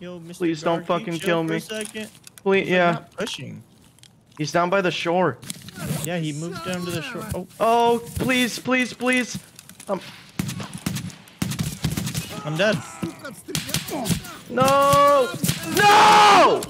Yo, Mr. Please don't fucking kill me. Please, yeah. pushing. He's down by the shore. Yeah, he moved down to the shore. Oh, Oh, please, please, please. Um, I'm dead. No! No!